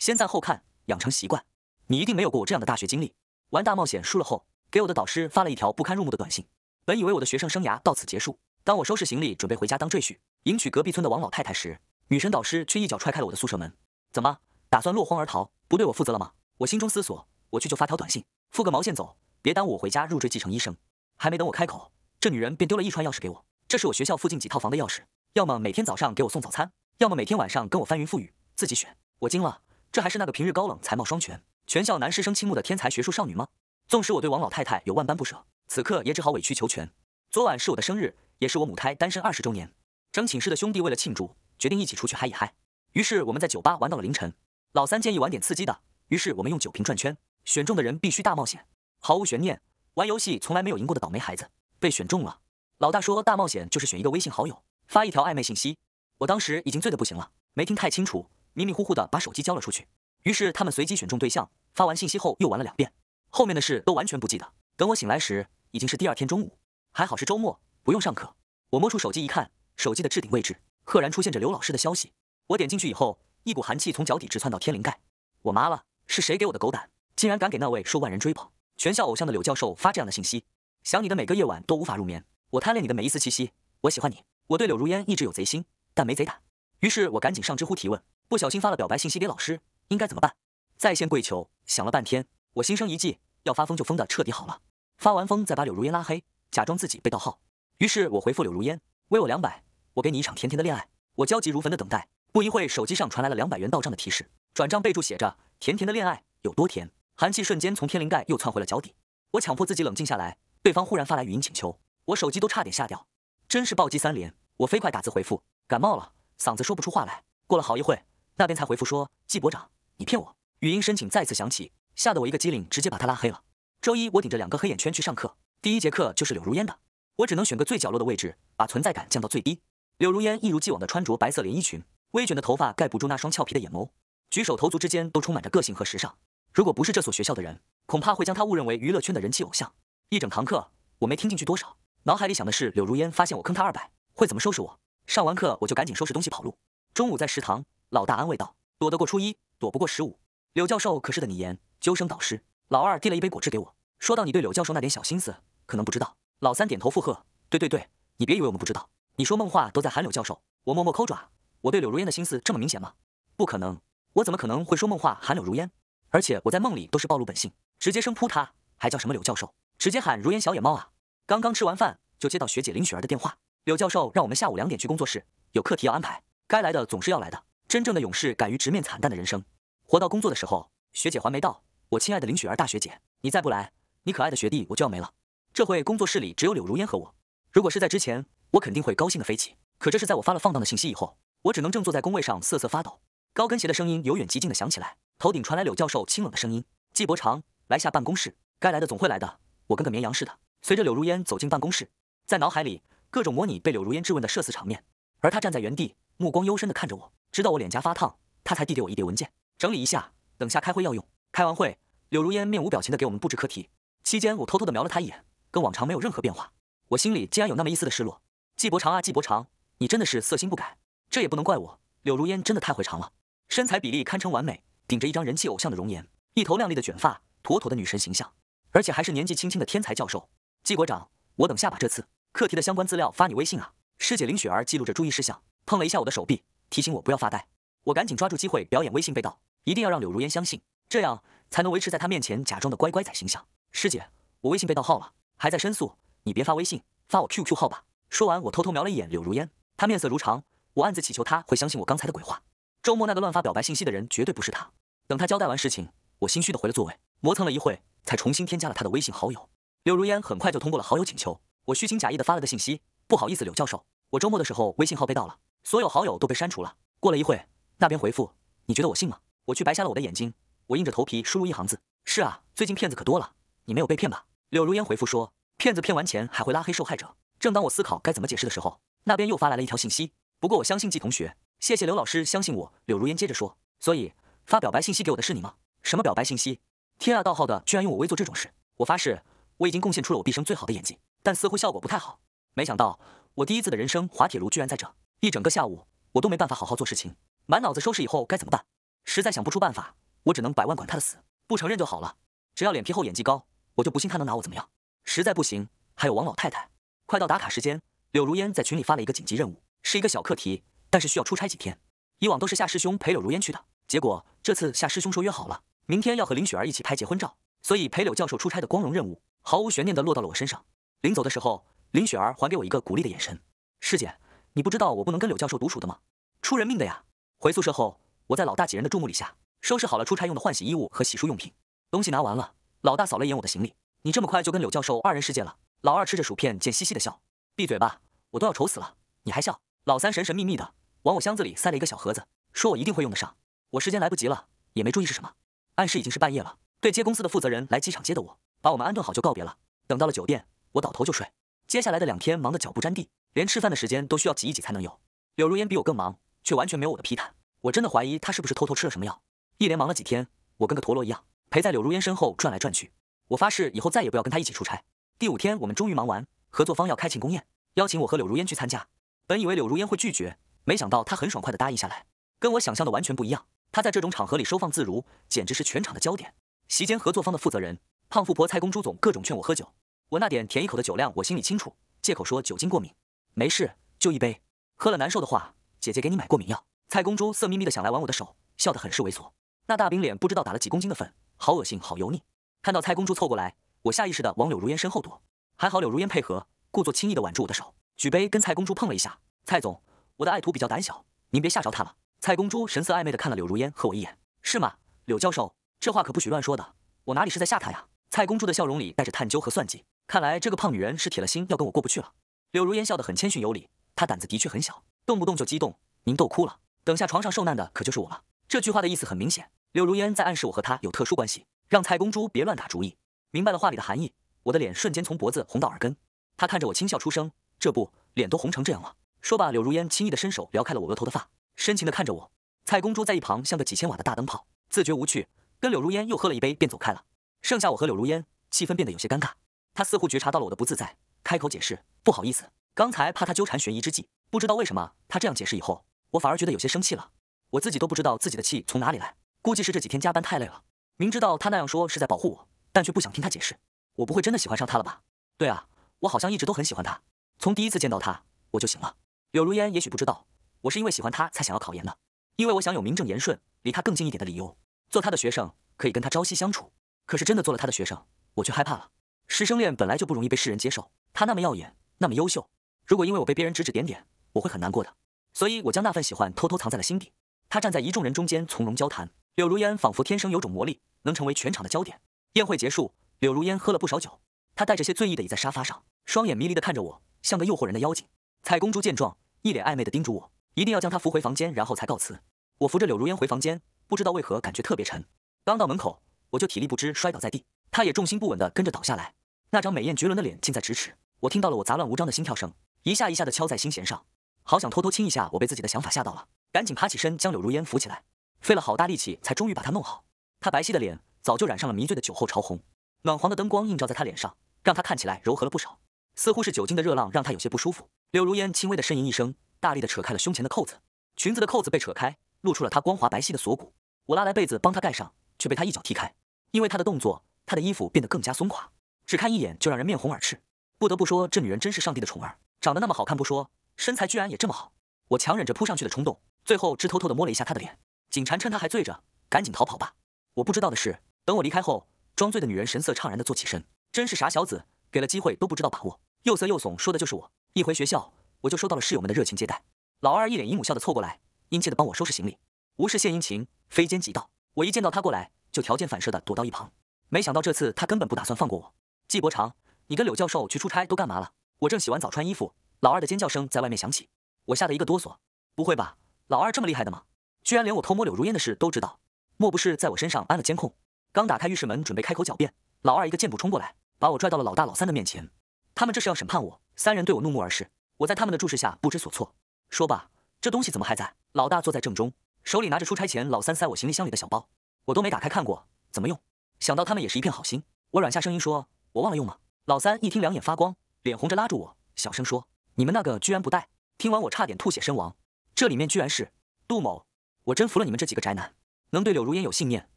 先赞后看，养成习惯。你一定没有过我这样的大学经历。玩大冒险输了后，给我的导师发了一条不堪入目的短信。本以为我的学生生涯到此结束，当我收拾行李准备回家当赘婿，迎娶隔壁村的王老太太时，女神导师却一脚踹开了我的宿舍门。怎么打算落荒而逃，不对我负责了吗？我心中思索，我去就发条短信，付个毛线走，别耽误我回家入赘继承医生。还没等我开口，这女人便丢了一串钥匙给我，这是我学校附近几套房的钥匙，要么每天早上给我送早餐，要么每天晚上跟我翻云覆雨，自己选。我惊了，这还是那个平日高冷才貌双全、全校男师生倾慕的天才学术少女吗？纵使我对王老太太有万般不舍，此刻也只好委曲求全。昨晚是我的生日，也是我母胎单身二十周年，整寝室的兄弟为了庆祝，决定一起出去嗨一嗨。于是我们在酒吧玩到了凌晨。老三建议玩点刺激的，于是我们用酒瓶转圈，选中的人必须大冒险。毫无悬念，玩游戏从来没有赢过的倒霉孩子被选中了。老大说大冒险就是选一个微信好友，发一条暧昧信息。我当时已经醉得不行了，没听太清楚。迷迷糊糊的把手机交了出去，于是他们随机选中对象，发完信息后又玩了两遍，后面的事都完全不记得。等我醒来时，已经是第二天中午，还好是周末，不用上课。我摸出手机一看，手机的置顶位置赫然出现着刘老师的消息。我点进去以后，一股寒气从脚底直窜到天灵盖。我妈了，是谁给我的狗胆，竟然敢给那位受万人追捧、全校偶像的柳教授发这样的信息？想你的每个夜晚都无法入眠，我贪恋你的每一丝气息，我喜欢你。我对柳如烟一直有贼心，但没贼胆。于是我赶紧上知乎提问。不小心发了表白信息给老师，应该怎么办？在线跪求，想了半天，我心生一计，要发疯就疯的彻底好了。发完疯再把柳如烟拉黑，假装自己被盗号。于是我回复柳如烟，微我两百，我给你一场甜甜的恋爱。我焦急如焚的等待，不一会，手机上传来了两百元到账的提示，转账备注写着甜甜的恋爱有多甜。寒气瞬间从天灵盖又窜回了脚底，我强迫自己冷静下来。对方忽然发来语音请求，我手机都差点吓掉，真是暴击三连。我飞快打字回复，感冒了，嗓子说不出话来。过了好一会。那边才回复说，季博长，你骗我！语音申请再次响起，吓得我一个机灵，直接把他拉黑了。周一我顶着两个黑眼圈去上课，第一节课就是柳如烟的，我只能选个最角落的位置，把存在感降到最低。柳如烟一如既往的穿着白色连衣裙，微卷的头发盖不住那双俏皮的眼眸，举手投足之间都充满着个性和时尚。如果不是这所学校的人，恐怕会将她误认为娱乐圈的人气偶像。一整堂课我没听进去多少，脑海里想的是柳如烟发现我坑她二百会怎么收拾我。上完课我就赶紧收拾东西跑路。中午在食堂。老大安慰道：“躲得过初一，躲不过十五。”柳教授可是的你严，纠生导师。老二递了一杯果汁给我，说到：“你对柳教授那点小心思，可能不知道。”老三点头附和：“对对对，你别以为我们不知道。你说梦话都在喊柳教授。”我默默抠爪。我对柳如烟的心思这么明显吗？不可能，我怎么可能会说梦话喊柳如烟？而且我在梦里都是暴露本性，直接生扑他，还叫什么柳教授？直接喊如烟小野猫啊！刚刚吃完饭就接到学姐林雪儿的电话，柳教授让我们下午两点去工作室，有课题要安排，该来的总是要来的。真正的勇士敢于直面惨淡的人生，活到工作的时候，学姐还没到。我亲爱的林雪儿大学姐，你再不来，你可爱的学弟我就要没了。这会工作室里只有柳如烟和我。如果是在之前，我肯定会高兴的飞起。可这是在我发了放荡的信息以后，我只能正坐在工位上瑟瑟发抖。高跟鞋的声音由远及近的响起来，头顶传来柳教授清冷的声音：“季伯长，来下办公室，该来的总会来的。”我跟个绵羊似的，随着柳如烟走进办公室，在脑海里各种模拟被柳如烟质问的社死场面，而他站在原地，目光幽深的看着我。直到我脸颊发烫，他才递给我一叠文件，整理一下，等下开会要用。开完会，柳如烟面无表情的给我们布置课题。期间，我偷偷的瞄了他一眼，跟往常没有任何变化。我心里竟然有那么一丝的失落。季伯长啊，季伯长，你真的是色心不改。这也不能怪我，柳如烟真的太会长了，身材比例堪称完美，顶着一张人气偶像的容颜，一头靓丽的卷发，妥妥的女神形象，而且还是年纪轻轻的天才教授。季国长，我等下把这次课题的相关资料发你微信啊。师姐林雪儿记录着注意事项，碰了一下我的手臂。提醒我不要发呆，我赶紧抓住机会表演微信被盗，一定要让柳如烟相信，这样才能维持在她面前假装的乖乖仔形象。师姐，我微信被盗号了，还在申诉，你别发微信，发我 QQ 号吧。说完，我偷偷瞄了一眼柳如烟，她面色如常，我暗自祈求她会相信我刚才的鬼话。周末那个乱发表白信息的人绝对不是她。等她交代完事情，我心虚的回了座位，磨蹭了一会，才重新添加了她的微信好友。柳如烟很快就通过了好友请求，我虚情假意的发了个信息，不好意思，柳教授，我周末的时候微信号被盗了。所有好友都被删除了。过了一会，那边回复：“你觉得我信吗？”我去白瞎了我的眼睛，我硬着头皮输入一行字：“是啊，最近骗子可多了，你没有被骗吧？”柳如烟回复说：“骗子骗完钱还会拉黑受害者。”正当我思考该怎么解释的时候，那边又发来了一条信息：“不过我相信季同学，谢谢刘老师相信我。”柳如烟接着说：“所以发表白信息给我的是你吗？什么表白信息？天啊，盗号的居然用我微做这种事！我发誓，我已经贡献出了我毕生最好的演技，但似乎效果不太好。没想到我第一次的人生滑铁卢居然在这。一整个下午。”我都没办法好好做事情，满脑子收拾以后该怎么办。实在想不出办法，我只能百万管他的死，不承认就好了。只要脸皮厚演技高，我就不信他能拿我怎么样。实在不行，还有王老太太。快到打卡时间，柳如烟在群里发了一个紧急任务，是一个小课题，但是需要出差几天。以往都是夏师兄陪柳如烟去的，结果这次夏师兄说约好了，明天要和林雪儿一起拍结婚照，所以陪柳教授出差的光荣任务毫无悬念的落到了我身上。临走的时候，林雪儿还给我一个鼓励的眼神。师姐，你不知道我不能跟柳教授独处的吗？出人命的呀！回宿舍后，我在老大几人的注目礼下，收拾好了出差用的换洗衣物和洗漱用品。东西拿完了，老大扫了一眼我的行李，你这么快就跟柳教授二人世界了？老二吃着薯片，贱兮兮的笑。闭嘴吧，我都要愁死了，你还笑？老三神神秘秘的往我箱子里塞了一个小盒子，说我一定会用得上。我时间来不及了，也没注意是什么。暗时已经是半夜了，对接公司的负责人来机场接的我，把我们安顿好就告别了。等到了酒店，我倒头就睡。接下来的两天忙得脚不沾地。连吃饭的时间都需要挤一挤才能有。柳如烟比我更忙，却完全没有我的批坦。我真的怀疑她是不是偷偷吃了什么药。一连忙了几天，我跟个陀螺一样陪在柳如烟身后转来转去。我发誓以后再也不要跟她一起出差。第五天，我们终于忙完，合作方要开庆功宴，邀请我和柳如烟去参加。本以为柳如烟会拒绝，没想到她很爽快的答应下来。跟我想象的完全不一样，她在这种场合里收放自如，简直是全场的焦点。席间，合作方的负责人胖富婆蔡公朱总各种劝我喝酒，我那点甜一口的酒量，我心里清楚，借口说酒精过敏。没事，就一杯，喝了难受的话，姐姐给你买过敏药。蔡公主色眯眯的想来挽我的手，笑得很是猥琐。那大饼脸不知道打了几公斤的粉，好恶心，好油腻。看到蔡公主凑过来，我下意识的往柳如烟身后躲，还好柳如烟配合，故作轻易的挽住我的手，举杯跟蔡公主碰了一下。蔡总，我的爱徒比较胆小，您别吓着她了。蔡公主神色暧昧的看了柳如烟和我一眼，是吗？柳教授，这话可不许乱说的，我哪里是在吓她呀？蔡公主的笑容里带着探究和算计，看来这个胖女人是铁了心要跟我过不去了。柳如烟笑得很谦逊有礼，她胆子的确很小，动不动就激动，您逗哭了。等下床上受难的可就是我了。这句话的意思很明显，柳如烟在暗示我和她有特殊关系，让蔡公主别乱打主意。明白了话里的含义，我的脸瞬间从脖子红到耳根。她看着我轻笑出声，这不，脸都红成这样了。说罢，柳如烟轻易的伸手撩开了我额头的发，深情的看着我。蔡公主在一旁像个几千瓦的大灯泡，自觉无趣，跟柳如烟又喝了一杯便走开了。剩下我和柳如烟，气氛变得有些尴尬。她似乎觉察到了我的不自在。开口解释，不好意思，刚才怕他纠缠悬疑之际，不知道为什么他这样解释以后，我反而觉得有些生气了。我自己都不知道自己的气从哪里来，估计是这几天加班太累了。明知道他那样说是在保护我，但却不想听他解释。我不会真的喜欢上他了吧？对啊，我好像一直都很喜欢他，从第一次见到他我就醒了。柳如烟也许不知道，我是因为喜欢他才想要考研的，因为我想有名正言顺离他更近一点的理由，做他的学生可以跟他朝夕相处。可是真的做了他的学生，我却害怕了。师生恋本来就不容易被世人接受。他那么耀眼，那么优秀，如果因为我被别人指指点点，我会很难过的。所以我将那份喜欢偷偷藏在了心底。他站在一众人中间，从容交谈。柳如烟仿佛天生有种魔力，能成为全场的焦点。宴会结束，柳如烟喝了不少酒，她带着些醉意的倚在沙发上，双眼迷离的看着我，像个诱惑人的妖精。蔡公主见状，一脸暧昧的叮嘱我，一定要将她扶回房间，然后才告辞。我扶着柳如烟回房间，不知道为何感觉特别沉。刚到门口，我就体力不支摔倒在地，她也重心不稳的跟着倒下来。那张美艳绝伦的脸近在咫尺，我听到了我杂乱无章的心跳声，一下一下的敲在心弦上，好想偷偷亲一下我被自己的想法吓到了，赶紧爬起身将柳如烟扶起来，费了好大力气才终于把她弄好。她白皙的脸早就染上了迷醉的酒后潮红，暖黄的灯光映照在她脸上，让她看起来柔和了不少，似乎是酒精的热浪让她有些不舒服。柳如烟轻微的呻吟一声，大力的扯开了胸前的扣子，裙子的扣子被扯开，露出了她光滑白皙的锁骨。我拉来被子帮她盖上，却被她一脚踢开，因为她的动作，她的衣服变得更加松垮。只看一眼就让人面红耳赤，不得不说这女人真是上帝的宠儿，长得那么好看不说，身材居然也这么好。我强忍着扑上去的冲动，最后直偷偷的摸了一下她的脸。景禅趁她还醉着，赶紧逃跑吧。我不知道的是，等我离开后，装醉的女人神色怅然的坐起身，真是傻小子，给了机会都不知道把握，又色又怂，说的就是我。一回学校，我就收到了室友们的热情接待。老二一脸姨母笑的凑过来，殷切的帮我收拾行李，无事献殷勤，非奸即盗。我一见到他过来，就条件反射的躲到一旁。没想到这次他根本不打算放过我。季伯长，你跟柳教授去出差都干嘛了？我正洗完澡穿衣服，老二的尖叫声在外面响起，我吓得一个哆嗦。不会吧，老二这么厉害的吗？居然连我偷摸柳如烟的事都知道，莫不是在我身上安了监控？刚打开浴室门准备开口狡辩，老二一个箭步冲过来，把我拽到了老大老三的面前。他们这是要审判我。三人对我怒目而视，我在他们的注视下不知所措。说吧，这东西怎么还在？老大坐在正中，手里拿着出差前老三塞我行李箱里的小包，我都没打开看过，怎么用？想到他们也是一片好心，我软下声音说。我忘了用吗？老三一听，两眼发光，脸红着拉住我，小声说：“你们那个居然不带！”听完我差点吐血身亡。这里面居然是杜某，我真服了你们这几个宅男。能对柳如烟有信念，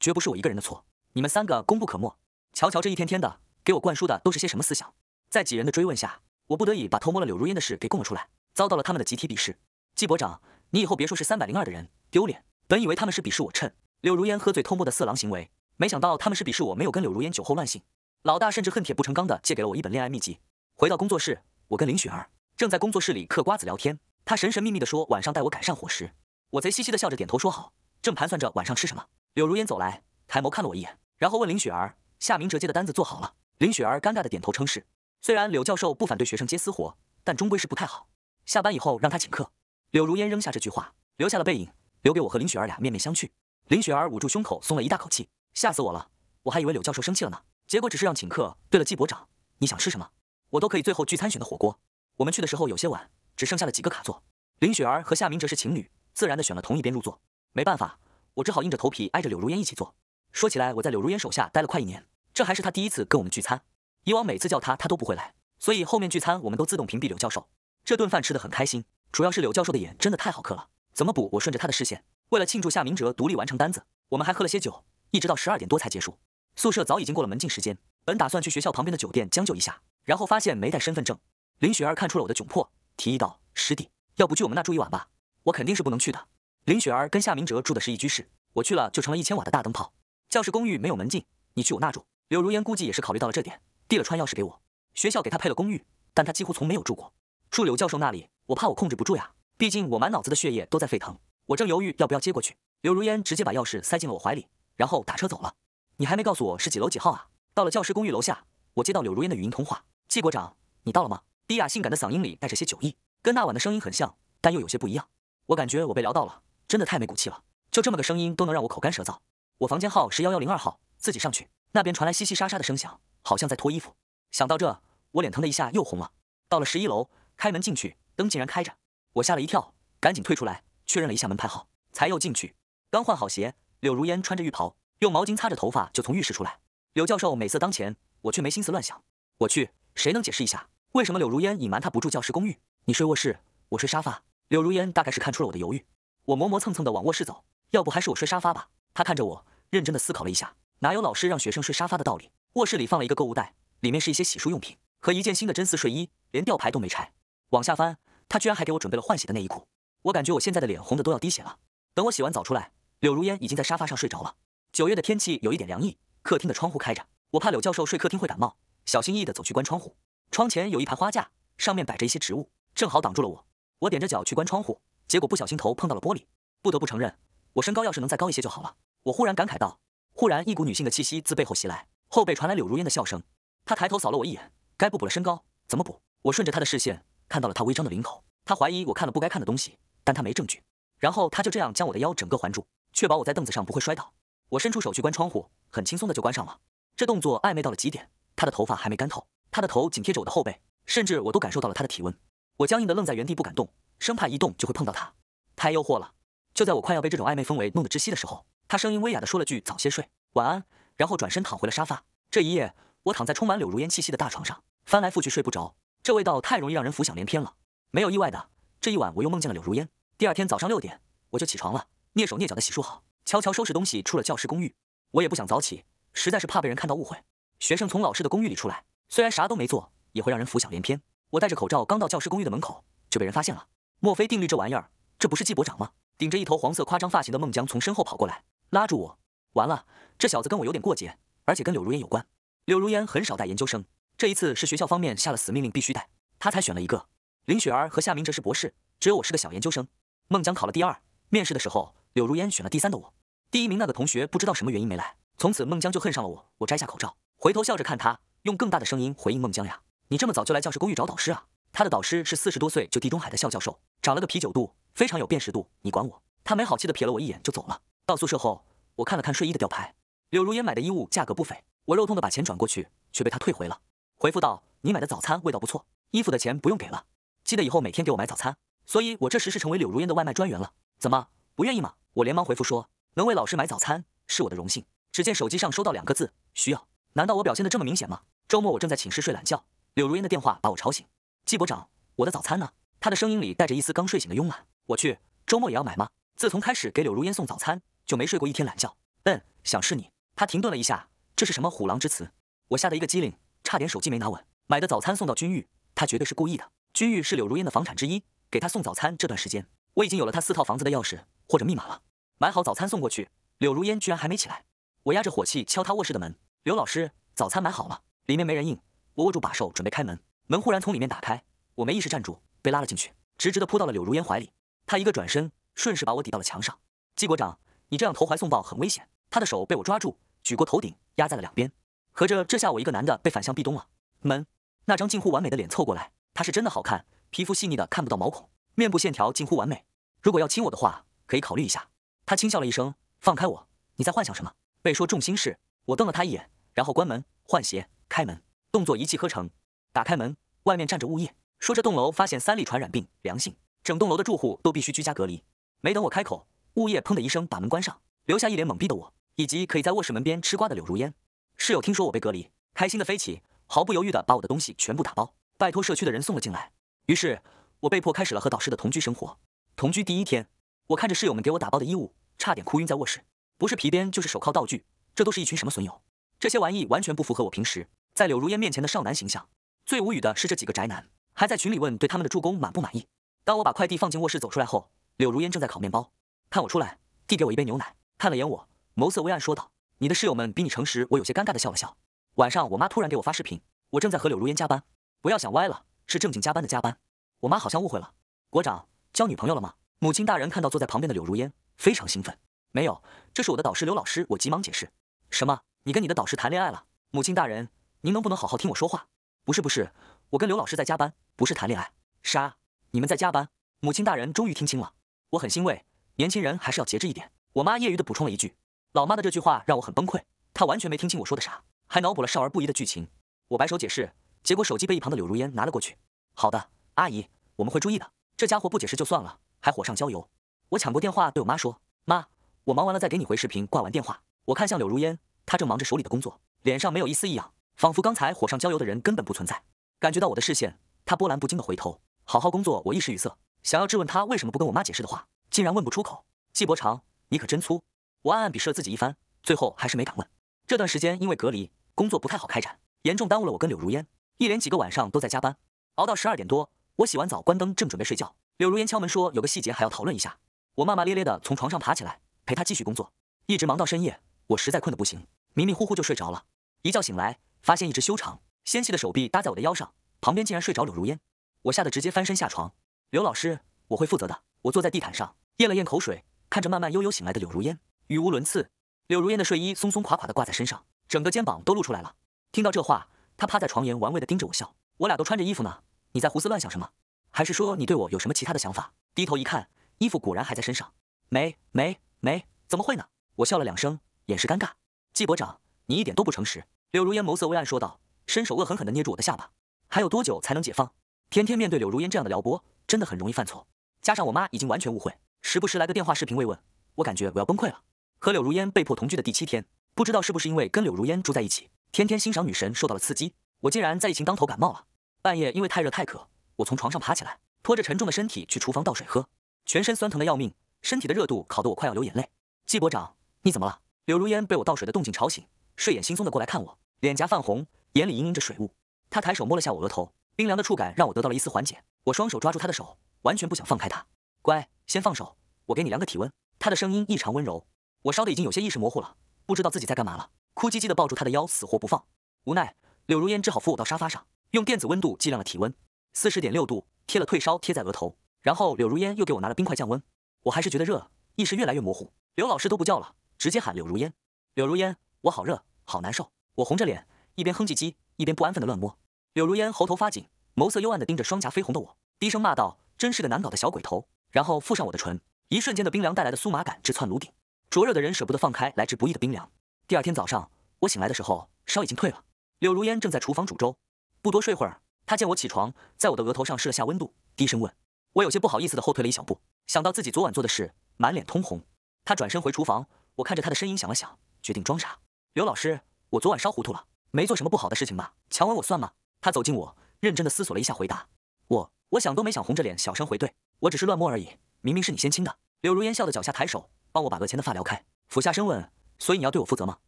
绝不是我一个人的错。你们三个功不可没。瞧瞧这一天天的，给我灌输的都是些什么思想？在几人的追问下，我不得已把偷摸了柳如烟的事给供了出来，遭到了他们的集体鄙视。季伯长，你以后别说是三百零二的人，丢脸。本以为他们是鄙视我趁柳如烟喝醉偷摸的色狼行为，没想到他们是鄙视我没有跟柳如烟酒后乱性。老大甚至恨铁不成钢的借给了我一本恋爱秘籍。回到工作室，我跟林雪儿正在工作室里嗑瓜子聊天，她神神秘秘的说晚上带我改善伙食。我贼兮兮的笑着点头说好，正盘算着晚上吃什么。柳如烟走来，抬眸看了我一眼，然后问林雪儿：“夏明哲接的单子做好了？”林雪儿尴尬的点头称是。虽然柳教授不反对学生接私活，但终归是不太好。下班以后让他请客。柳如烟扔下这句话，留下了背影，留给我和林雪儿俩面面相觑。林雪儿捂住胸口，松了一大口气，吓死我了！我还以为柳教授生气了呢，结果只是让请客。对了，季伯长，你想吃什么？我都可以最后聚餐选的火锅。我们去的时候有些晚，只剩下了几个卡座。林雪儿和夏明哲是情侣，自然的选了同一边入座。没办法，我只好硬着头皮挨着柳如烟一起坐。说起来，我在柳如烟手下待了快一年，这还是她第一次跟我们聚餐。以往每次叫她，她都不会来，所以后面聚餐我们都自动屏蔽柳教授。这顿饭吃的很开心，主要是柳教授的眼真的太好磕了。怎么补？我顺着他的视线，为了庆祝夏明哲独立完成单子，我们还喝了些酒，一直到十二点多才结束。宿舍早已经过了门禁时间，本打算去学校旁边的酒店将就一下，然后发现没带身份证。林雪儿看出了我的窘迫，提议道：“师弟，要不去我们那住一晚吧？”我肯定是不能去的。林雪儿跟夏明哲住的是一居室，我去了就成了一千瓦的大灯泡。教室公寓没有门禁，你去我那住。柳如烟估计也是考虑到了这点。递了串钥匙给我，学校给他配了公寓，但他几乎从没有住过。住柳教授那里，我怕我控制不住呀，毕竟我满脑子的血液都在沸腾。我正犹豫要不要接过去，柳如烟直接把钥匙塞进了我怀里，然后打车走了。你还没告诉我是几楼几号啊？到了教师公寓楼下，我接到柳如烟的语音通话：“季国长，你到了吗？”低哑性感的嗓音里带着些酒意，跟那晚的声音很像，但又有些不一样。我感觉我被撩到了，真的太没骨气了，就这么个声音都能让我口干舌燥。我房间号是幺幺零二号，自己上去，那边传来淅淅沙沙的声响，好像在脱衣服。想到这，我脸腾的一下又红了。到了十一楼，开门进去，灯竟然开着，我吓了一跳，赶紧退出来确认了一下门牌号，才又进去。刚换好鞋，柳如烟穿着浴袍，用毛巾擦着头发就从浴室出来。柳教授美色当前，我却没心思乱想。我去，谁能解释一下，为什么柳如烟隐瞒他不住教师公寓？你睡卧室，我睡沙发。柳如烟大概是看出了我的犹豫，我磨磨蹭蹭的往卧室走。要不还是我睡沙发吧？他看着我，认真的思考了一下，哪有老师让学生睡沙发的道理？卧室里放了一个购物袋。里面是一些洗漱用品和一件新的真丝睡衣，连吊牌都没拆。往下翻，他居然还给我准备了换洗的内衣裤。我感觉我现在的脸红的都要滴血了。等我洗完澡出来，柳如烟已经在沙发上睡着了。九月的天气有一点凉意，客厅的窗户开着，我怕柳教授睡客厅会感冒，小心翼翼的走去关窗户。窗前有一排花架，上面摆着一些植物，正好挡住了我。我踮着脚去关窗户，结果不小心头碰到了玻璃。不得不承认，我身高要是能再高一些就好了。我忽然感慨道。忽然一股女性的气息自背后袭来，后背传来柳如烟的笑声。她抬头扫了我一眼，该不补了身高，怎么补？我顺着她的视线看到了她微张的领口，她怀疑我看了不该看的东西，但她没证据。然后她就这样将我的腰整个环住，确保我在凳子上不会摔倒。我伸出手去关窗户，很轻松的就关上了。这动作暧昧到了极点，他的头发还没干透，他的头紧贴着我的后背，甚至我都感受到了他的体温。我僵硬的愣在原地不敢动，生怕一动就会碰到他，太诱惑了。就在我快要被这种暧昧氛围弄得窒息的时候，他声音微哑的说了句早些睡，晚安，然后转身躺回了沙发。这一夜。我躺在充满柳如烟气息的大床上，翻来覆去睡不着，这味道太容易让人浮想联翩了。没有意外的，这一晚我又梦见了柳如烟。第二天早上六点，我就起床了，蹑手蹑脚的洗漱好，悄悄收拾东西出了教师公寓。我也不想早起，实在是怕被人看到误会。学生从老师的公寓里出来，虽然啥都没做，也会让人浮想联翩。我戴着口罩刚到教师公寓的门口，就被人发现了。墨菲定律这玩意儿，这不是季伯长吗？顶着一头黄色夸张发型的孟江从身后跑过来，拉住我。完了，这小子跟我有点过节，而且跟柳如烟有关。柳如烟很少带研究生，这一次是学校方面下了死命令，必须带，她才选了一个。林雪儿和夏明哲是博士，只有我是个小研究生。孟江考了第二，面试的时候，柳如烟选了第三的我。第一名那个同学不知道什么原因没来，从此孟江就恨上了我。我摘下口罩，回头笑着看他，用更大的声音回应孟江呀：“你这么早就来教室公寓找导师啊？”他的导师是四十多岁就地中海的校教授，长了个啤酒肚，非常有辨识度。你管我？他没好气的瞥了我一眼就走了。到宿舍后，我看了看睡衣的吊牌，柳如烟买的衣物价格不菲。我肉痛的把钱转过去，却被他退回了，回复道：“你买的早餐味道不错，衣服的钱不用给了，记得以后每天给我买早餐。”所以，我这时是成为柳如烟的外卖专员了。怎么不愿意吗？我连忙回复说：“能为老师买早餐是我的荣幸。”只见手机上收到两个字：“需要。”难道我表现的这么明显吗？周末我正在寝室睡懒觉，柳如烟的电话把我吵醒。季伯长，我的早餐呢？他的声音里带着一丝刚睡醒的慵懒。我去，周末也要买吗？自从开始给柳如烟送早餐，就没睡过一天懒觉。嗯，想是你。他停顿了一下，这是什么虎狼之词？我吓得一个机灵，差点手机没拿稳。买的早餐送到君玉，他绝对是故意的。君玉是柳如烟的房产之一，给他送早餐这段时间，我已经有了他四套房子的钥匙或者密码了。买好早餐送过去，柳如烟居然还没起来。我压着火气敲他卧室的门，刘老师，早餐买好了。里面没人应，我握住把手准备开门，门忽然从里面打开，我没意识站住，被拉了进去，直直的扑到了柳如烟怀里。他一个转身，顺势把我抵到了墙上。季国长，你这样投怀送抱很危险。他的手被我抓住，举过头顶，压在了两边。合着这下我一个男的被反向壁咚了。门，那张近乎完美的脸凑过来，他是真的好看，皮肤细腻的看不到毛孔，面部线条近乎完美。如果要亲我的话，可以考虑一下。他轻笑了一声，放开我，你在幻想什么？被说重心事，我瞪了他一眼，然后关门换鞋。开门，动作一气呵成。打开门，外面站着物业，说这栋楼发现三例传染病，良性，整栋楼的住户都必须居家隔离。没等我开口，物业砰的一声把门关上，留下一脸懵逼的我，以及可以在卧室门边吃瓜的柳如烟。室友听说我被隔离，开心的飞起，毫不犹豫的把我的东西全部打包，拜托社区的人送了进来。于是，我被迫开始了和导师的同居生活。同居第一天，我看着室友们给我打包的衣物，差点哭晕在卧室。不是皮鞭就是手铐道具，这都是一群什么损友？这些玩意完全不符合我平时。在柳如烟面前的少男形象，最无语的是这几个宅男还在群里问对他们的助攻满不满意。当我把快递放进卧室走出来后，柳如烟正在烤面包，看我出来，递给我一杯牛奶，看了眼我，眸色微暗，说道：“你的室友们比你诚实。”我有些尴尬的笑了笑。晚上我妈突然给我发视频，我正在和柳如烟加班，不要想歪了，是正经加班的加班。我妈好像误会了，国长交女朋友了吗？母亲大人看到坐在旁边的柳如烟，非常兴奋。没有，这是我的导师刘老师。我急忙解释，什么？你跟你的导师谈恋爱了？母亲大人。您能不能好好听我说话？不是不是，我跟刘老师在加班，不是谈恋爱。啥？你们在加班？母亲大人终于听清了，我很欣慰。年轻人还是要节制一点。我妈业余的补充了一句，老妈的这句话让我很崩溃，她完全没听清我说的啥，还脑补了少儿不宜的剧情。我摆手解释，结果手机被一旁的柳如烟拿了过去。好的，阿姨，我们会注意的。这家伙不解释就算了，还火上浇油。我抢过电话对我妈说，妈，我忙完了再给你回视频。挂完电话，我看向柳如烟，她正忙着手里的工作，脸上没有一丝异样。仿佛刚才火上浇油的人根本不存在。感觉到我的视线，她波澜不惊的回头，好好工作。我一时语塞，想要质问他为什么不跟我妈解释的话，竟然问不出口。季伯长，你可真粗！我暗暗鄙视了自己一番，最后还是没敢问。这段时间因为隔离，工作不太好开展，严重耽误了我跟柳如烟，一连几个晚上都在加班，熬到十二点多，我洗完澡关灯正准备睡觉，柳如烟敲门说有个细节还要讨论一下。我骂骂咧咧的从床上爬起来，陪她继续工作，一直忙到深夜，我实在困得不行，迷迷糊糊就睡着了。一觉醒来。发现一只修长纤细的手臂搭在我的腰上，旁边竟然睡着柳如烟，我吓得直接翻身下床。刘老师，我会负责的。我坐在地毯上，咽了咽口水，看着慢慢悠悠醒来的柳如烟，语无伦次。柳如烟的睡衣松松垮垮的挂在身上，整个肩膀都露出来了。听到这话，她趴在床沿玩味的盯着我笑。我俩都穿着衣服呢，你在胡思乱想什么？还是说你对我有什么其他的想法？低头一看，衣服果然还在身上。没没没，怎么会呢？我笑了两声，掩饰尴尬。季伯长，你一点都不诚实。柳如烟眸色微暗，说道，伸手恶狠狠地捏住我的下巴。还有多久才能解放？天天面对柳如烟这样的撩拨，真的很容易犯错。加上我妈已经完全误会，时不时来个电话视频慰问，我感觉我要崩溃了。和柳如烟被迫同居的第七天，不知道是不是因为跟柳如烟住在一起，天天欣赏女神受到了刺激，我竟然在疫情当头感冒了。半夜因为太热太渴，我从床上爬起来，拖着沉重的身体去厨房倒水喝，全身酸疼的要命，身体的热度烤得我快要流眼泪。季伯长，你怎么了？柳如烟被我倒水的动静吵醒，睡眼惺忪的过来看我。脸颊泛红，眼里盈盈着水雾。他抬手摸了下我额头，冰凉的触感让我得到了一丝缓解。我双手抓住他的手，完全不想放开他。乖，先放手，我给你量个体温。他的声音异常温柔，我烧的已经有些意识模糊了，不知道自己在干嘛了，哭唧唧的抱住他的腰，死活不放。无奈，柳如烟只好扶我到沙发上，用电子温度计量了体温，四十点六度，贴了退烧贴在额头。然后柳如烟又给我拿了冰块降温，我还是觉得热，意识越来越模糊。刘老师都不叫了，直接喊柳如烟。柳如烟，我好热，好难受。我红着脸，一边哼唧唧，一边不安分的乱摸。柳如烟喉头发紧，眸色幽暗的盯着双颊绯红的我，低声骂道：“真是个难搞的小鬼头。”然后附上我的唇，一瞬间的冰凉带来的酥麻感直窜颅顶，灼热的人舍不得放开来之不易的冰凉。第二天早上，我醒来的时候，烧已经退了。柳如烟正在厨房煮粥，不多睡会儿，他见我起床，在我的额头上试了下温度，低声问我，有些不好意思的后退了一小步，想到自己昨晚做的事，满脸通红。他转身回厨房，我看着他的身影想了想，决定装傻。刘老师。我昨晚烧糊涂了，没做什么不好的事情吧？强吻我算吗？他走近我，认真的思索了一下，回答我，我想都没想，红着脸小声回对，我只是乱摸而已。明明是你先亲的。柳如烟笑的脚下抬手，帮我把额前的发撩开。俯下身问：“所以你要对我负责吗？”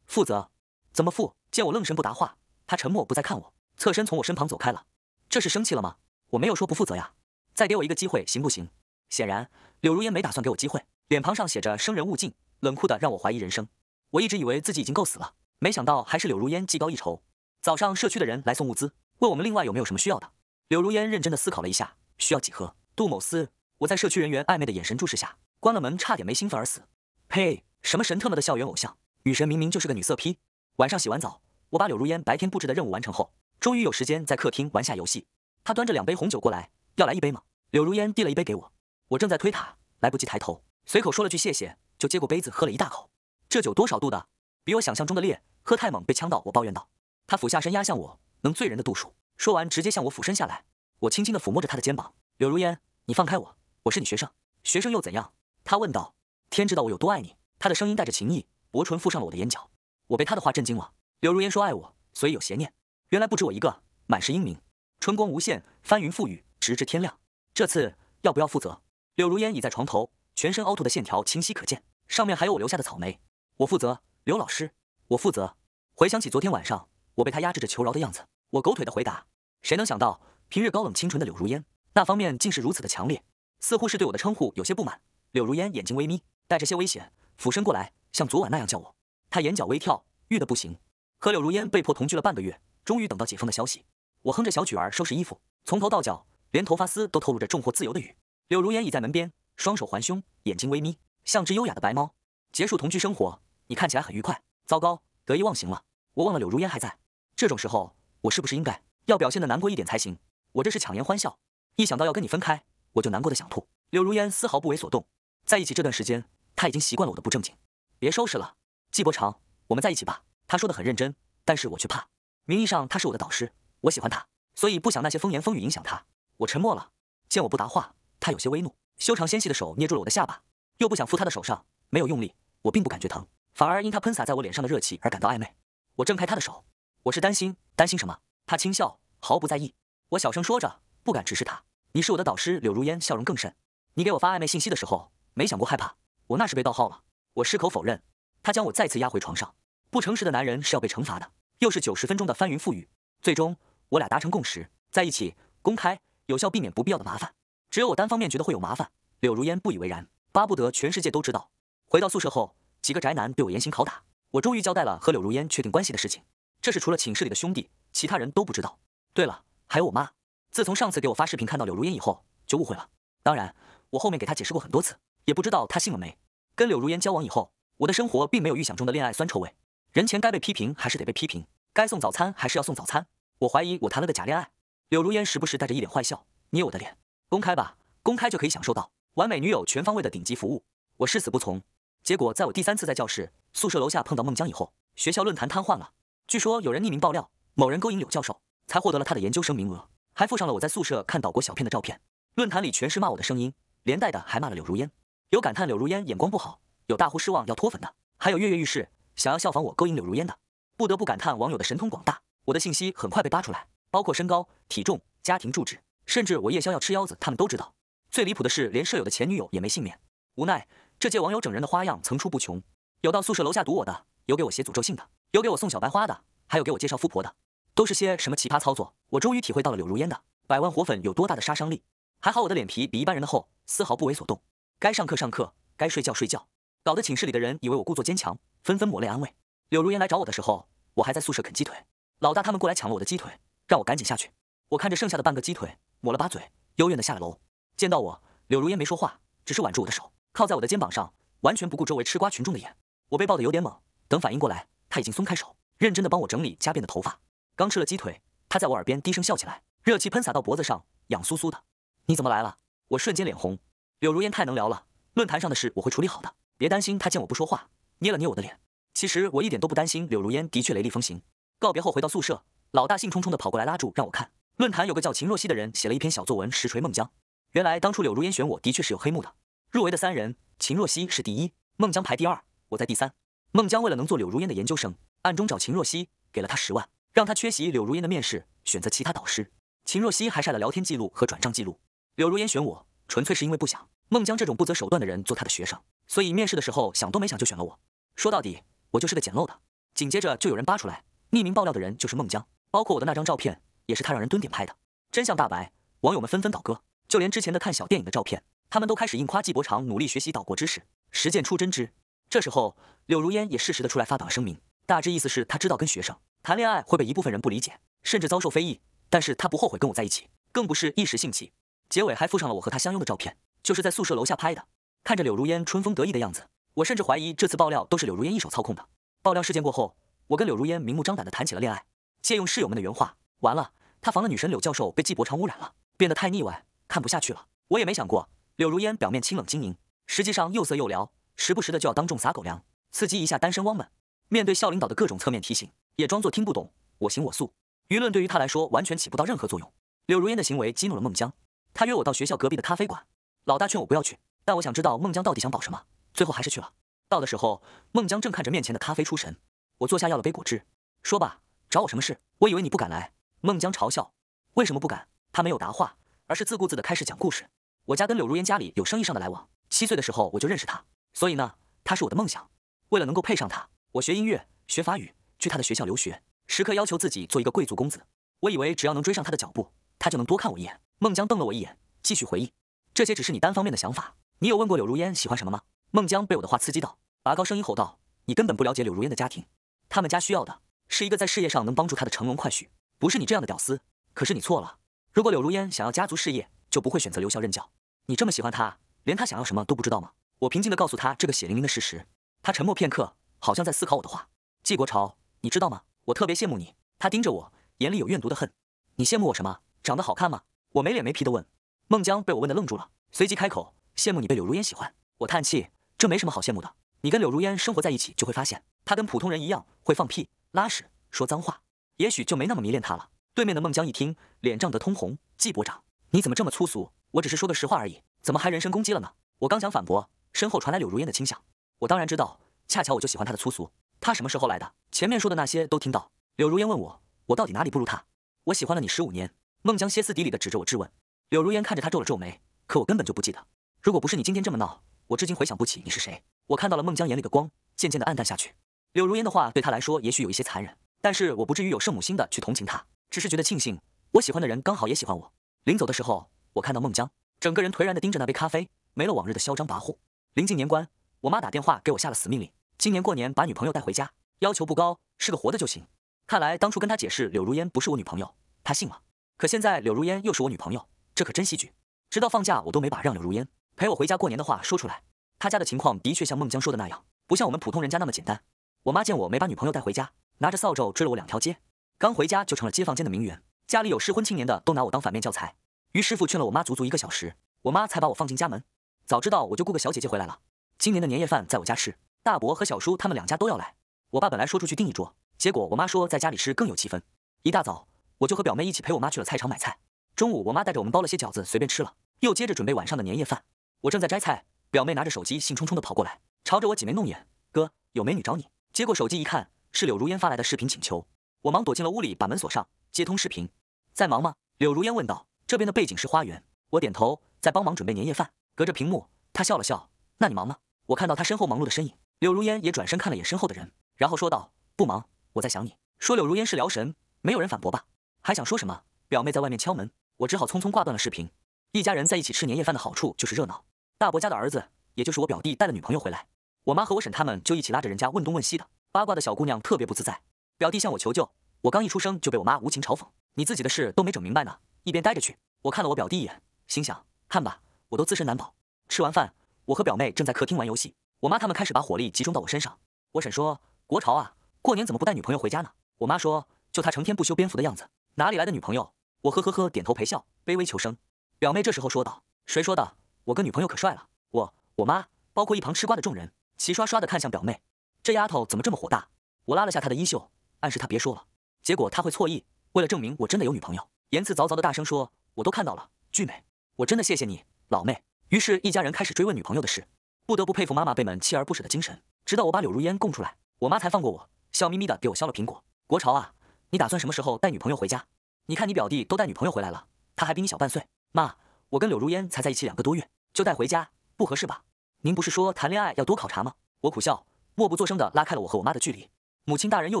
负责？怎么负？见我愣神不答话，他沉默不再看我，侧身从我身旁走开了。这是生气了吗？我没有说不负责呀。再给我一个机会行不行？显然柳如烟没打算给我机会，脸庞上写着生人勿近，冷酷的让我怀疑人生。我一直以为自己已经够死了，没想到还是柳如烟技高一筹。早上社区的人来送物资，问我们另外有没有什么需要的。柳如烟认真的思考了一下，需要几盒杜某司。我在社区人员暧昧的眼神注视下，关了门，差点没兴奋而死。呸！什么神特么的校园偶像，女神明明就是个女色批。晚上洗完澡，我把柳如烟白天布置的任务完成后，终于有时间在客厅玩下游戏。他端着两杯红酒过来，要来一杯吗？柳如烟递了一杯给我，我正在推塔，来不及抬头，随口说了句谢谢，就接过杯子喝了一大口。这酒多少度的？比我想象中的烈，喝太猛被呛到。我抱怨道。他俯下身压向我，能醉人的度数。说完直接向我俯身下来，我轻轻的抚摸着他的肩膀。柳如烟，你放开我。我是你学生，学生又怎样？他问道。天知道我有多爱你。他的声音带着情意，薄唇附上了我的眼角。我被他的话震惊了。柳如烟说爱我，所以有邪念。原来不止我一个，满是英明。春光无限，翻云覆雨，直至天亮。这次要不要负责？柳如烟倚在床头，全身凹凸的线条清晰可见，上面还有我留下的草莓。我负责，刘老师，我负责。回想起昨天晚上我被他压制着求饶的样子，我狗腿的回答。谁能想到平日高冷清纯的柳如烟，那方面竟是如此的强烈。似乎是对我的称呼有些不满，柳如烟眼睛微眯，带着些危险，俯身过来，像昨晚那样叫我。她眼角微跳，欲的不行。和柳如烟被迫同居了半个月，终于等到解封的消息。我哼着小曲儿收拾衣服，从头到脚，连头发丝都透露着重获自由的雨。柳如烟倚在门边，双手环胸，眼睛微眯，像只优雅的白猫。结束同居生活，你看起来很愉快。糟糕，得意忘形了。我忘了柳如烟还在。这种时候，我是不是应该要表现的难过一点才行？我这是强颜欢笑。一想到要跟你分开。我就难过的想吐。柳如烟丝毫不为所动，在一起这段时间，他已经习惯了我的不正经。别收拾了，季伯长，我们在一起吧。他说的很认真，但是我却怕。名义上他是我的导师，我喜欢他，所以不想那些风言风语影响他。我沉默了。见我不答话，他有些微怒，修长纤细的手捏住了我的下巴，又不想扶他的手上，没有用力，我并不感觉疼，反而因他喷洒在我脸上的热气而感到暧昧。我挣开他的手，我是担心，担心什么？他轻笑，毫不在意。我小声说着，不敢直视他。你是我的导师，柳如烟笑容更甚。你给我发暧昧信息的时候，没想过害怕？我那是被盗号了。我矢口否认。他将我再次压回床上。不诚实的男人是要被惩罚的。又是九十分钟的翻云覆雨，最终我俩达成共识，在一起，公开，有效避免不必要的麻烦。只有我单方面觉得会有麻烦，柳如烟不以为然，巴不得全世界都知道。回到宿舍后，几个宅男对我严刑拷打。我终于交代了和柳如烟确定关系的事情。这是除了寝室里的兄弟，其他人都不知道。对了，还有我妈。自从上次给我发视频看到柳如烟以后，就误会了。当然，我后面给她解释过很多次，也不知道她信了没。跟柳如烟交往以后，我的生活并没有预想中的恋爱酸臭味。人前该被批评还是得被批评，该送早餐还是要送早餐。我怀疑我谈了个假恋爱。柳如烟时不时带着一脸坏笑，捏我的脸。公开吧，公开就可以享受到完美女友全方位的顶级服务。我誓死不从。结果在我第三次在教室、宿舍楼下碰到孟江以后，学校论坛瘫痪了。据说有人匿名爆料，某人勾引柳教授，才获得了他的研究生名额。还附上了我在宿舍看岛国小片的照片，论坛里全是骂我的声音，连带的还骂了柳如烟，有感叹柳如烟眼光不好，有大呼失望要脱粉的，还有跃跃欲试想要效仿我勾引柳如烟的。不得不感叹网友的神通广大，我的信息很快被扒出来，包括身高、体重、家庭住址，甚至我夜宵要吃腰子，他们都知道。最离谱的是，连舍友的前女友也没幸免。无奈这届网友整人的花样层出不穷，有到宿舍楼下堵我的，有给我写诅咒信的，有给我送小白花的，还有给我介绍富婆的。都是些什么奇葩操作？我终于体会到了柳如烟的百万火粉有多大的杀伤力。还好我的脸皮比一般人的厚，丝毫不为所动。该上课上课，该睡觉睡觉，搞得寝室里的人以为我故作坚强，纷纷抹泪安慰。柳如烟来找我的时候，我还在宿舍啃鸡腿，老大他们过来抢了我的鸡腿，让我赶紧下去。我看着剩下的半个鸡腿，抹了把嘴，幽怨的下了楼。见到我，柳如烟没说话，只是挽住我的手，靠在我的肩膀上，完全不顾周围吃瓜群众的眼。我被抱得有点猛，等反应过来，他已经松开手，认真的帮我整理夹辫的头发。刚吃了鸡腿，他在我耳边低声笑起来，热气喷洒到脖子上，痒酥酥的。你怎么来了？我瞬间脸红。柳如烟太能聊了，论坛上的事我会处理好的，别担心。他见我不说话，捏了捏我的脸。其实我一点都不担心，柳如烟的确雷厉风行。告别后回到宿舍，老大兴冲冲的跑过来拉住让我看。论坛有个叫秦若曦的人写了一篇小作文，实锤孟江。原来当初柳如烟选我的确是有黑幕的。入围的三人，秦若曦是第一，孟江排第二，我在第三。孟江为了能做柳如烟的研究生，暗中找秦若曦，给了他十万。让他缺席柳如烟的面试，选择其他导师。秦若曦还晒了聊天记录和转账记录。柳如烟选我，纯粹是因为不想孟江这种不择手段的人做他的学生，所以面试的时候想都没想就选了我。说到底，我就是个捡漏的。紧接着就有人扒出来，匿名爆料的人就是孟江，包括我的那张照片也是他让人蹲点拍的。真相大白，网友们纷纷倒戈，就连之前的看小电影的照片，他们都开始硬夸纪伯常努力学习岛国知识，实践出真知。这时候，柳如烟也适时的出来发表了声明，大致意思是她知道跟学生谈恋爱会被一部分人不理解，甚至遭受非议，但是她不后悔跟我在一起，更不是一时兴起。结尾还附上了我和她相拥的照片，就是在宿舍楼下拍的。看着柳如烟春风得意的样子，我甚至怀疑这次爆料都是柳如烟一手操控的。爆料事件过后，我跟柳如烟明目张胆的谈起了恋爱，借用室友们的原话，完了，他防了女神柳教授被季伯常污染了，变得太腻歪，看不下去了。我也没想过，柳如烟表面清冷精明，实际上又色又撩，时不时的就要当众撒狗粮，刺激一下单身汪们。面对校领导的各种侧面提醒，也装作听不懂，我行我素。舆论对于他来说完全起不到任何作用。柳如烟的行为激怒了孟江，他约我到学校隔壁的咖啡馆，老大劝我不要去。但我想知道孟江到底想保什么，最后还是去了。到的时候，孟江正看着面前的咖啡出神。我坐下要了杯果汁，说吧，找我什么事？我以为你不敢来。孟江嘲笑，为什么不敢？他没有答话，而是自顾自的开始讲故事。我家跟柳如烟家里有生意上的来往，七岁的时候我就认识她，所以呢，她是我的梦想。为了能够配上她，我学音乐，学法语，去她的学校留学，时刻要求自己做一个贵族公子。我以为只要能追上她的脚步，她就能多看我一眼。孟江瞪了我一眼，继续回忆，这些只是你单方面的想法。你有问过柳如烟喜欢什么吗？孟江被我的话刺激到，拔高声音吼道：“你根本不了解柳如烟的家庭，他们家需要的是一个在事业上能帮助她的乘龙快婿，不是你这样的屌丝。可是你错了，如果柳如烟想要家族事业，就不会选择留校任教。你这么喜欢她，连她想要什么都不知道吗？”我平静地告诉他这个血淋淋的事实。他沉默片刻，好像在思考我的话。季国潮，你知道吗？我特别羡慕你。他盯着我，眼里有怨毒的恨。你羡慕我什么？长得好看吗？我没脸没皮地问。孟江被我问的愣住了，随即开口。羡慕你被柳如烟喜欢，我叹气，这没什么好羡慕的。你跟柳如烟生活在一起，就会发现她跟普通人一样会放屁、拉屎、说脏话，也许就没那么迷恋她了。对面的孟江一听，脸涨得通红。季部长，你怎么这么粗俗？我只是说个实话而已，怎么还人身攻击了呢？我刚想反驳，身后传来柳如烟的倾向。我当然知道，恰巧我就喜欢她的粗俗。她什么时候来的？前面说的那些都听到。柳如烟问我，我到底哪里不如她？我喜欢了你十五年。孟江歇斯底里地指着我质问。柳如烟看着他皱了皱眉，可我根本就不记得。如果不是你今天这么闹，我至今回想不起你是谁。我看到了孟江眼里的光渐渐的暗淡下去。柳如烟的话对他来说也许有一些残忍，但是我不至于有圣母心的去同情他，只是觉得庆幸我喜欢的人刚好也喜欢我。临走的时候，我看到孟江整个人颓然的盯着那杯咖啡，没了往日的嚣张跋扈。临近年关，我妈打电话给我下了死命令，今年过年把女朋友带回家，要求不高，是个活的就行。看来当初跟他解释柳如烟不是我女朋友，他信了。可现在柳如烟又是我女朋友，这可真戏剧。直到放假我都没把让柳如烟。陪我回家过年的话说出来，他家的情况的确像孟江说的那样，不像我们普通人家那么简单。我妈见我没把女朋友带回家，拿着扫帚追了我两条街，刚回家就成了街坊间的名媛，家里有适婚青年的都拿我当反面教材。于师傅劝了我妈足足一个小时，我妈才把我放进家门。早知道我就雇个小姐姐回来了。今年的年夜饭在我家吃，大伯和小叔他们两家都要来。我爸本来说出去订一桌，结果我妈说在家里吃更有气氛。一大早我就和表妹一起陪我妈去了菜场买菜。中午我妈带着我们包了些饺子随便吃了，又接着准备晚上的年夜饭。我正在摘菜，表妹拿着手机兴冲冲地跑过来，朝着我挤眉弄眼：“哥，有美女找你。”接过手机一看，是柳如烟发来的视频请求。我忙躲进了屋里，把门锁上，接通视频。在忙吗？柳如烟问道。这边的背景是花园。我点头，在帮忙准备年夜饭。隔着屏幕，她笑了笑：“那你忙吗？”我看到她身后忙碌的身影。柳如烟也转身看了眼身后的人，然后说道：“不忙，我在想你。”说柳如烟是聊神，没有人反驳吧？还想说什么？表妹在外面敲门，我只好匆匆挂断了视频。一家人在一起吃年夜饭的好处就是热闹。大伯家的儿子，也就是我表弟带了女朋友回来，我妈和我婶他们就一起拉着人家问东问西的。八卦的小姑娘特别不自在。表弟向我求救，我刚一出生就被我妈无情嘲讽，你自己的事都没整明白呢，一边待着去。我看了我表弟一眼，心想看吧，我都自身难保。吃完饭，我和表妹正在客厅玩游戏，我妈他们开始把火力集中到我身上。我婶说：“国潮啊，过年怎么不带女朋友回家呢？”我妈说：“就他成天不修边幅的样子，哪里来的女朋友？”我呵呵呵点头陪笑，卑微求生。表妹这时候说道：“谁说的？我跟女朋友可帅了。”我、我妈，包括一旁吃瓜的众人，齐刷刷的看向表妹。这丫头怎么这么火大？我拉了下她的衣袖，暗示她别说了。结果她会错意。为了证明我真的有女朋友，言辞凿凿的大声说：“我都看到了，巨美，我真的谢谢你，老妹。”于是，一家人开始追问女朋友的事。不得不佩服妈妈辈们锲而不舍的精神。直到我把柳如烟供出来，我妈才放过我，笑眯眯的给我削了苹果。国潮啊，你打算什么时候带女朋友回家？你看你表弟都带女朋友回来了，他还比你小半岁。妈，我跟柳如烟才在一起两个多月，就带回家，不合适吧？您不是说谈恋爱要多考察吗？我苦笑，默不作声的拉开了我和我妈的距离。母亲大人又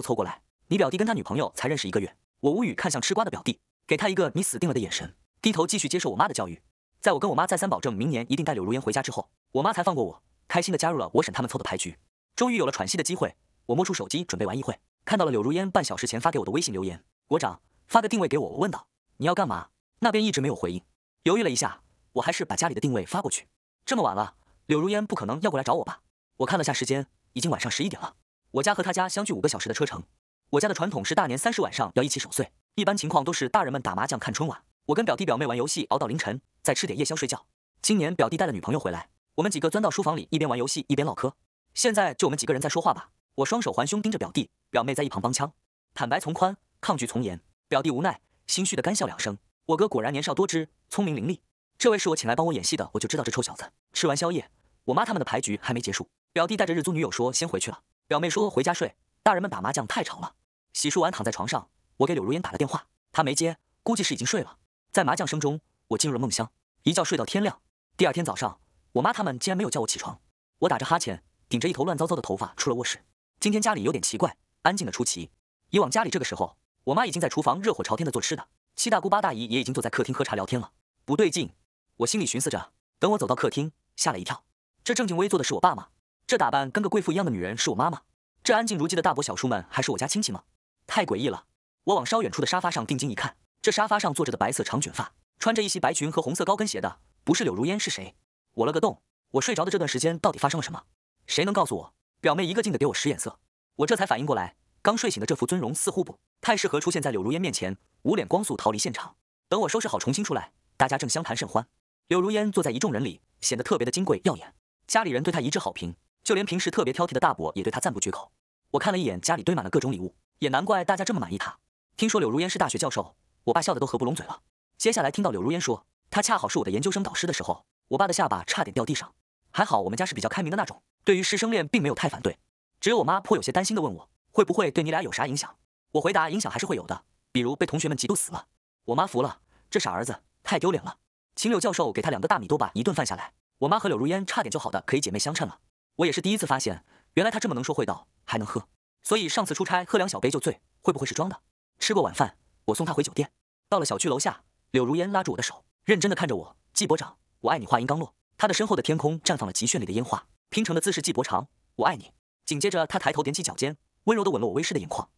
凑过来，你表弟跟他女朋友才认识一个月。我无语，看向吃瓜的表弟，给他一个你死定了的眼神，低头继续接受我妈的教育。在我跟我妈再三保证明年一定带柳如烟回家之后，我妈才放过我，开心的加入了我婶他们凑的牌局。终于有了喘息的机会，我摸出手机准备玩一会，看到了柳如烟半小时前发给我的微信留言。国长发个定位给我，我问道你要干嘛？那边一直没有回应，犹豫了一下，我还是把家里的定位发过去。这么晚了，柳如烟不可能要过来找我吧？我看了下时间，已经晚上十一点了。我家和他家相距五个小时的车程。我家的传统是大年三十晚上要一起守岁，一般情况都是大人们打麻将看春晚，我跟表弟表妹玩游戏熬到凌晨，再吃点夜宵睡觉。今年表弟带了女朋友回来，我们几个钻到书房里一边玩游戏一边唠嗑。现在就我们几个人在说话吧。我双手环胸盯着表弟，表妹在一旁帮腔。坦白从宽，抗拒从严。表弟无奈心虚的干笑两声。我哥果然年少多知，聪明伶俐。这位是我请来帮我演戏的，我就知道这臭小子。吃完宵夜，我妈他们的牌局还没结束，表弟带着日租女友说先回去了，表妹说回家睡，大人们打麻将太吵了。洗漱完躺在床上，我给柳如烟打了电话，她没接，估计是已经睡了。在麻将声中，我进入了梦乡，一觉睡到天亮。第二天早上，我妈他们竟然没有叫我起床，我打着哈欠，顶着一头乱糟糟的头发出了卧室。今天家里有点奇怪，安静的出奇。以往家里这个时候，我妈已经在厨房热火朝天的做吃的，七大姑八大姨也已经坐在客厅喝茶聊天了。不对劲，我心里寻思着。等我走到客厅，吓了一跳，这正襟危坐的是我爸吗？这打扮跟个贵妇一样的女人是我妈吗？这安静如鸡的大伯小叔们还是我家亲戚吗？太诡异了！我往稍远处的沙发上定睛一看，这沙发上坐着的白色长卷发、穿着一袭白裙和红色高跟鞋的，不是柳如烟是谁？我了个洞！我睡着的这段时间到底发生了什么？谁能告诉我？表妹一个劲的给我使眼色，我这才反应过来，刚睡醒的这副尊容似乎不太适合出现在柳如烟面前，捂脸光速逃离现场。等我收拾好重新出来，大家正相谈甚欢，柳如烟坐在一众人里，显得特别的金贵耀眼，家里人对她一致好评，就连平时特别挑剔的大伯也对她赞不绝口。我看了一眼家里堆满了各种礼物。也难怪大家这么满意她。听说柳如烟是大学教授，我爸笑得都合不拢嘴了。接下来听到柳如烟说她恰好是我的研究生导师的时候，我爸的下巴差点掉地上。还好我们家是比较开明的那种，对于师生恋并没有太反对。只有我妈颇有些担心的问我会不会对你俩有啥影响。我回答影响还是会有的，比如被同学们嫉妒死了。我妈服了，这傻儿子太丢脸了。秦柳教授给他两个大米多把一顿饭下来，我妈和柳如烟差点就好的可以姐妹相称了。我也是第一次发现，原来他这么能说会道，还能喝。所以上次出差喝两小杯就醉，会不会是装的？吃过晚饭，我送他回酒店。到了小区楼下，柳如烟拉住我的手，认真的看着我。季伯长，我爱你。话音刚落，他的身后的天空绽放了极绚丽的烟花，拼成的姿势。季伯长，我爱你。紧接着，他抬头踮起脚尖，温柔的吻了我微湿的眼眶。